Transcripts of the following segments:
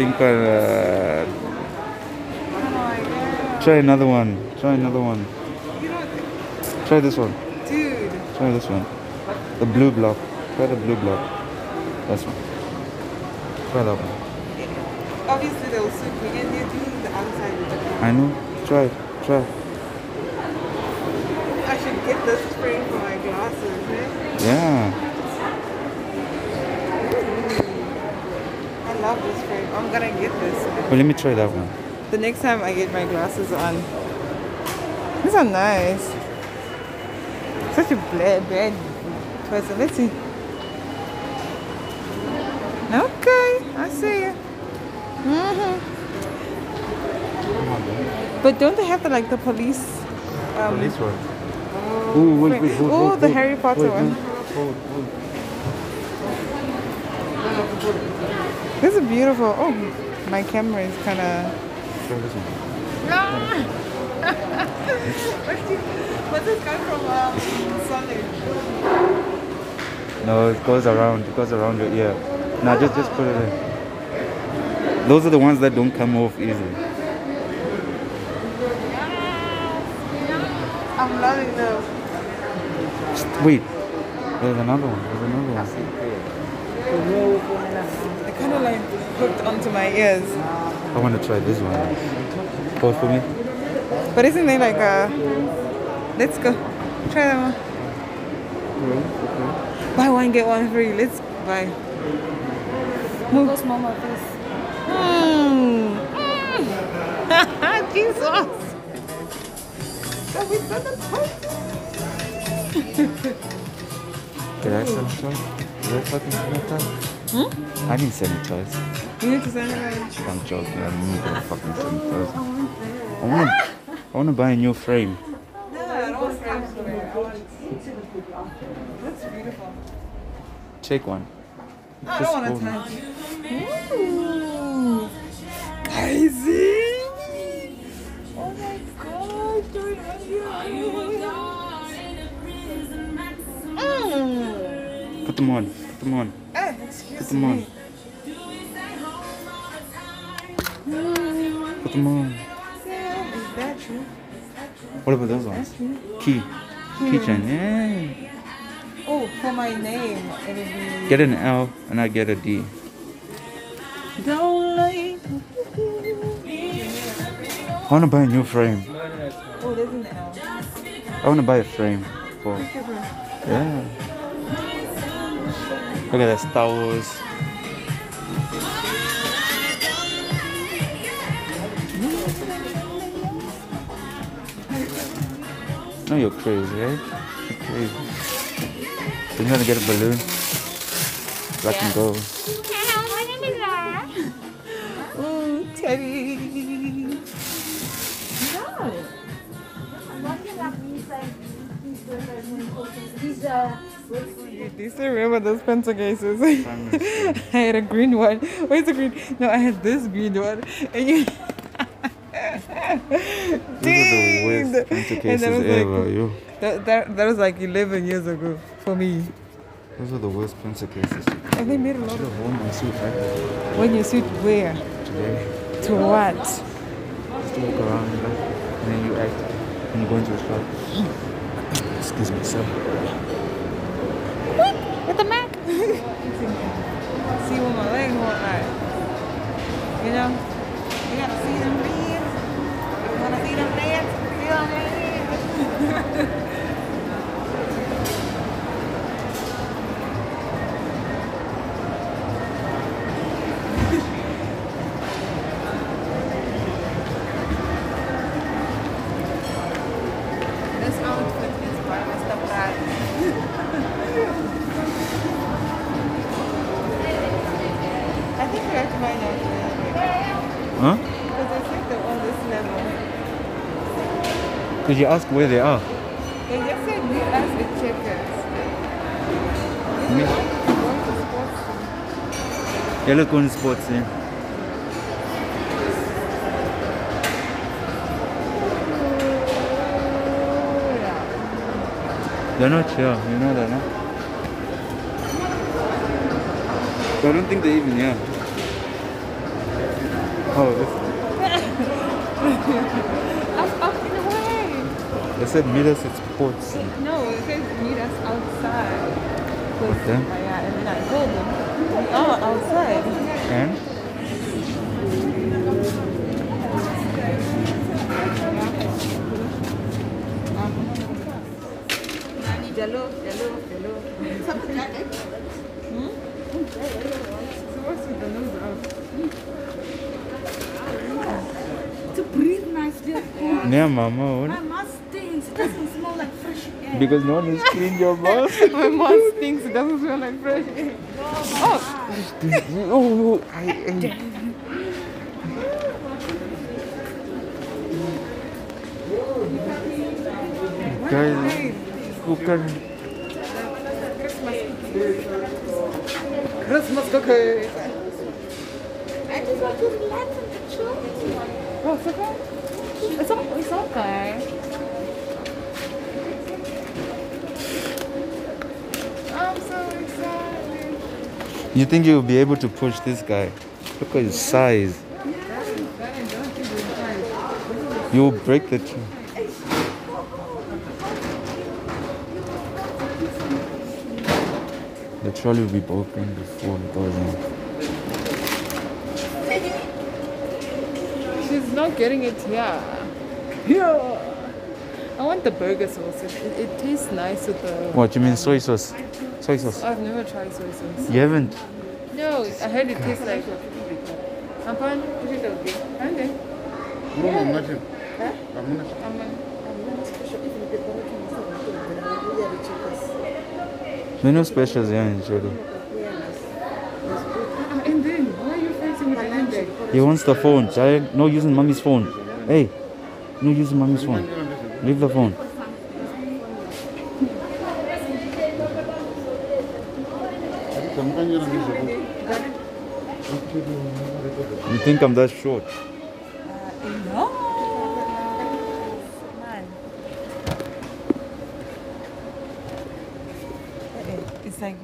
pink one. Uh, try another one. Try another one. Try this one. dude. Try this one. The blue block. Try the blue block. That's one. Try that one. Obviously they'll suit me and you're doing the outside with the I know. Try. Try. I should get this spray for my glasses, eh? Yeah. I love this spray. I'm gonna get this. Well, let me try that one. The next time I get my glasses on. These are nice. Such a bad, bad person. Let's see. Okay, I see you. hmm But don't they have the like the police? Um, this one. Ooh, wait, wait, Oh, hold, the. Harry Potter Wait, one. This is beautiful. Oh, my camera is kind of. Try this one. What's this guy from um, Solid? No, it goes around. It goes around your ear. Now just just put it in. Those are the ones that don't come off easily. I'm loving them. Wait. There's another one. There's another one. They kind of like hooked onto my ears. I want to try this one. Pause for me. But isn't there like a. Let's go. Try that one. Buy one, get one free. Let's buy. Goes mama this. Mm. Mm. Jesus. That we said the Did I sanitize? Did I fucking sanitize? Hmm? I didn't sanitize. You need to sanitize. I'm joking. I'm not gonna fucking sanitize. I wanna, I wanna buy a new frame. No, I don't want frames for it. I want. That's beautiful. Take one. I Just don't want to touch. Ooh. Crazy. Oh my god. Us Mm. Put them on. Put them on. Put them on. Put them on. Yeah, is that true? What about those ones? Key. Keychain. Hmm. Yeah. Oh, for my name, it'll be. Get an L and I get a D. Don't like. I wanna buy a new frame. Oh, there's an L. I wanna buy a frame for. Yeah. Look at that Star Wars. No, you're crazy, eh? You're crazy. You're gonna get a balloon. Black and gold. Oh, Teddy. Do you still remember those pencil cases? I had a green one. Where's the green? No, I had this green one. And you. Are the worst Dude. pencil And cases that was like- ever, yo. That, that, that was like 11 years ago for me. Those are the worst pencil cases. And they made a lot of. worn my suit right When you suit where? today. To what? Just to walk around like, and then you act when you go into a shop. Excuse me, sir. With the Mac. see what my legs look like. You know? You gotta see them legs. You wanna see them legs? See them legs? Did you ask where they are? They just said meet us at Checkers. Me- Going to sports. Yeah, look on the sports then. They're not here, you know that, no? I don't think they're even here. Oh, this, Up, up in the way. They said meet us at sports. No, it says meet us outside. Cause, Okay. yeah, and then I told them, we are outside. And? Jello, jello, jello. Hmm? So what's with the nose out? To breathe nicely. Yeah, mama. My mouth stinks. It doesn't smell like fresh air. Because no one has cleaned your mouth. My mouth stinks, it doesn't smell like fresh air. Oh, oh, oh, I ate. Guys, who can Christmas cookies. I just want to relax and chill. Oh, it's okay. It's, o- it's okay. I'm so excited. You think you'll be able to push this guy? Look at his size. You'll break the tree. The trolley will be broken before it goes in. She's not getting it here. Here. I want the burger sauce. It, it, it tastes nice with the. What you mean soy sauce? Soy sauce. I've never tried soy sauce. You haven't? No, I heard it tastes like. Apan? Okay. Aman. Menu specials here in Chile. Ah, And then, why are you fighting with the handbag? He wants the phone. Child, no using mommy's phone. Hey, no using mommy's phone. Leave the phone. You think I'm that short? No. It's like.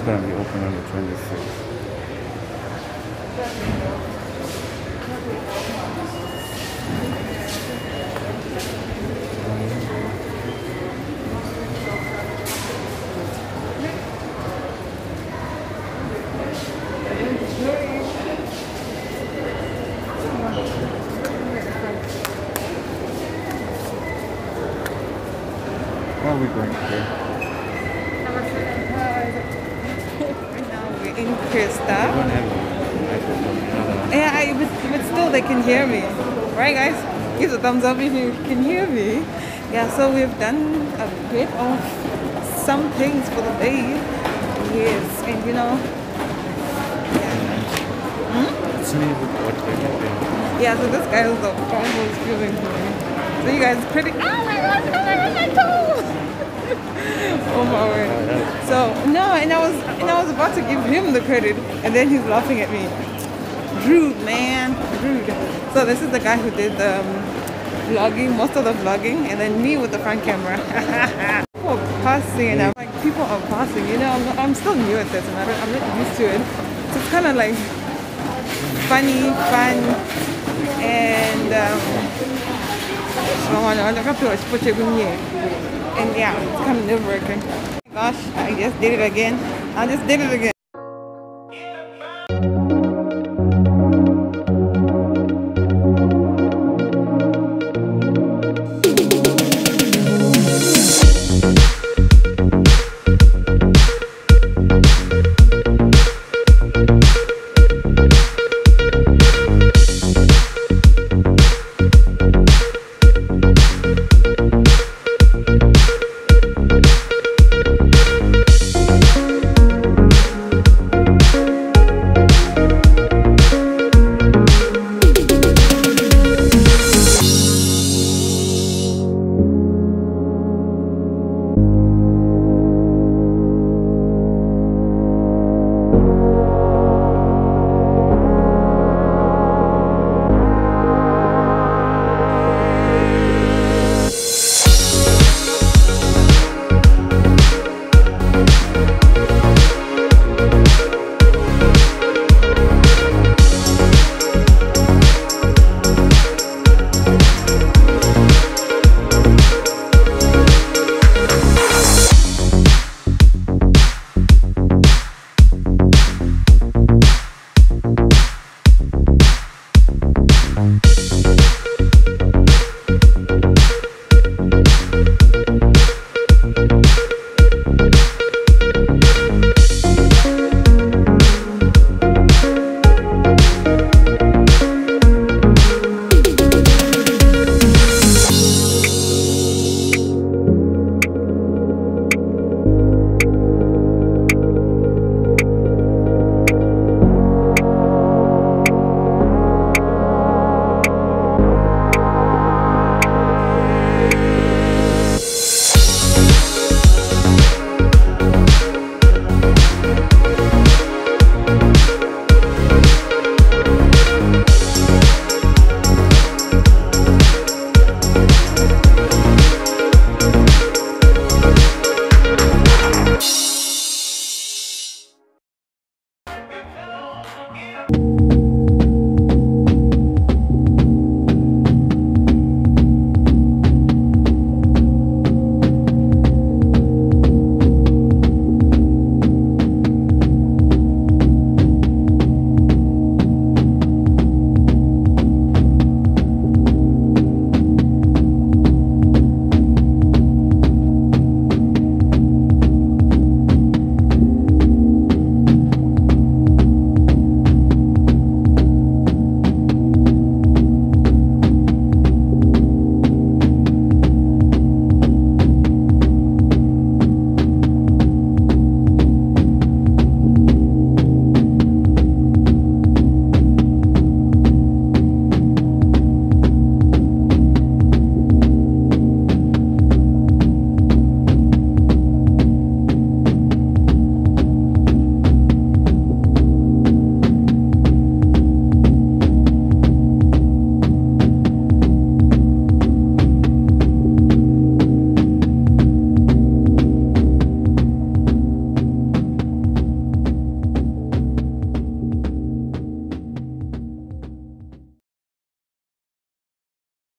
Not gonna be open on the 26th. Where are we going today? Right now we're in We Krista. don't have a microphone. you know that. Yeah, I, but, they can hear me. Right, guys? Give a thumbs up if you can hear me. Yeah, so we've done a bit of some things for the day. Yes, and you know, It's me with what we're yeah, so this guy is the one who's feeling for me. So you guys pretty. Oh my god, oh my god, my toe! oh my word. Oh, so no, and I was and I was about to give him the credit, and then he's laughing at me. Rude, man, rude. So this is the guy who did the um, vlogging, most of the vlogging, and then me with the front camera. people are passing, and I'm like, people are passing. You know, I'm, I'm still new at this, and I am not used to it. So it's kind of like funny, fun, and. Um, and yeah, it's kind of nerve wracking. Gosh, I just did it again. I just did it again.